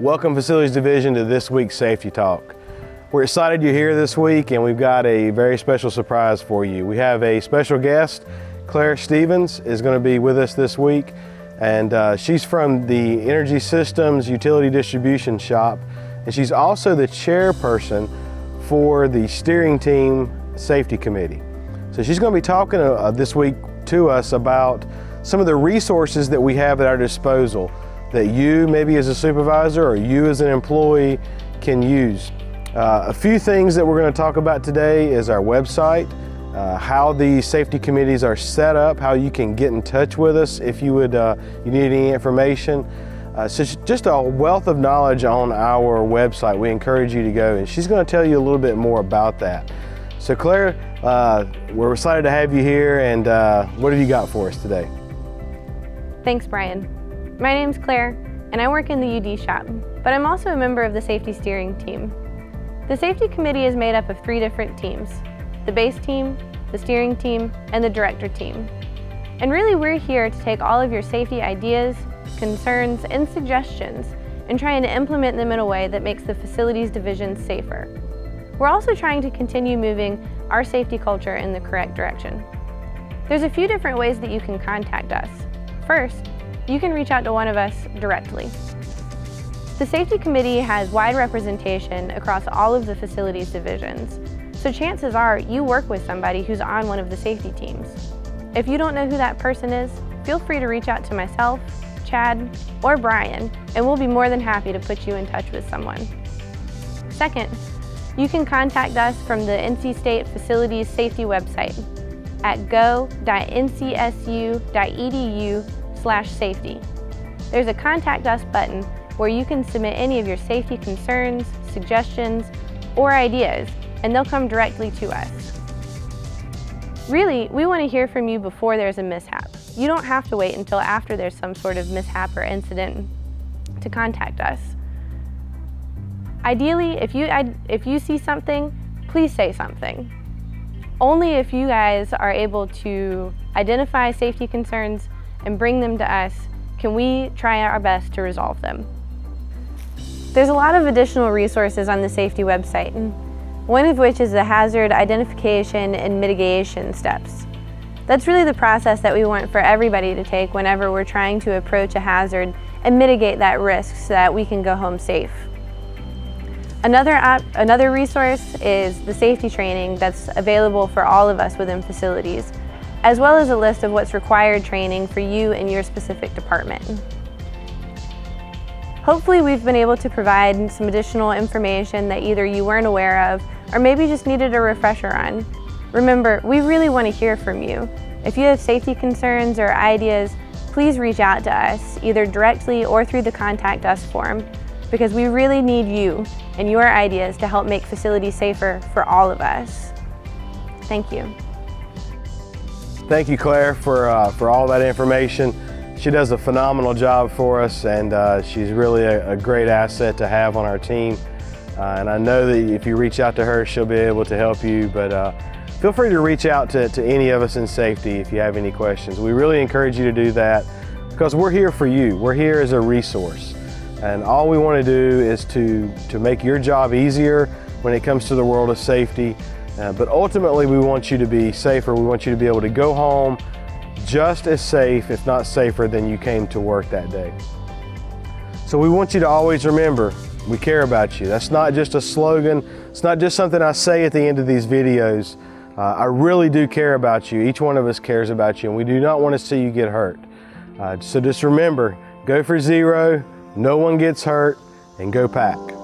Welcome Facilities Division to this week's Safety Talk. We're excited you're here this week and we've got a very special surprise for you. We have a special guest, Claire Stevens is going to be with us this week and uh, she's from the Energy Systems Utility Distribution Shop and she's also the chairperson for the steering team safety committee. So she's going to be talking uh, this week to us about some of the resources that we have at our disposal that you, maybe as a supervisor or you as an employee, can use. Uh, a few things that we're going to talk about today is our website, uh, how the safety committees are set up, how you can get in touch with us if you would uh, you need any information. Uh, so just a wealth of knowledge on our website. We encourage you to go, and she's going to tell you a little bit more about that. So Claire, uh, we're excited to have you here, and uh, what have you got for us today? Thanks, Brian. My name's Claire, and I work in the UD shop, but I'm also a member of the safety steering team. The safety committee is made up of three different teams, the base team, the steering team, and the director team. And really we're here to take all of your safety ideas, concerns, and suggestions and trying to implement them in a way that makes the facilities division safer. We're also trying to continue moving our safety culture in the correct direction. There's a few different ways that you can contact us. First, you can reach out to one of us directly. The Safety Committee has wide representation across all of the facilities divisions, so chances are you work with somebody who's on one of the safety teams. If you don't know who that person is, feel free to reach out to myself, Chad, or Brian, and we'll be more than happy to put you in touch with someone. Second, you can contact us from the NC State Facilities Safety website at go.ncsu.edu slash safety. There's a Contact Us button where you can submit any of your safety concerns, suggestions, or ideas, and they'll come directly to us. Really, we want to hear from you before there's a mishap. You don't have to wait until after there's some sort of mishap or incident to contact us. Ideally, if you, if you see something, please say something. Only if you guys are able to identify safety concerns and bring them to us, can we try our best to resolve them? There's a lot of additional resources on the safety website, one of which is the hazard identification and mitigation steps. That's really the process that we want for everybody to take whenever we're trying to approach a hazard and mitigate that risk so that we can go home safe. Another, app, another resource is the safety training that's available for all of us within facilities as well as a list of what's required training for you and your specific department. Hopefully we've been able to provide some additional information that either you weren't aware of or maybe just needed a refresher on. Remember, we really want to hear from you. If you have safety concerns or ideas, please reach out to us, either directly or through the Contact Us form, because we really need you and your ideas to help make facilities safer for all of us. Thank you. Thank you, Claire, for, uh, for all that information. She does a phenomenal job for us and uh, she's really a, a, great asset to have on our team. Uh, and I know that if you reach out to her, she'll be able to help you, but uh, feel free to reach out to, to any of us in safety if you have any questions. We really encourage you to do that because we're here for you. We're here as a resource. And all we want to do is to, to make your job easier when it comes to the world of safety uh, but ultimately, we want you to be safer. We want you to be able to go home just as safe, if not safer, than you came to work that day. So we want you to always remember, we care about you. That's not just a slogan. It's not just something I say at the end of these videos. Uh, I really do care about you. Each one of us cares about you, and we do not want to see you get hurt. Uh, so just remember, go for zero, no one gets hurt, and go pack.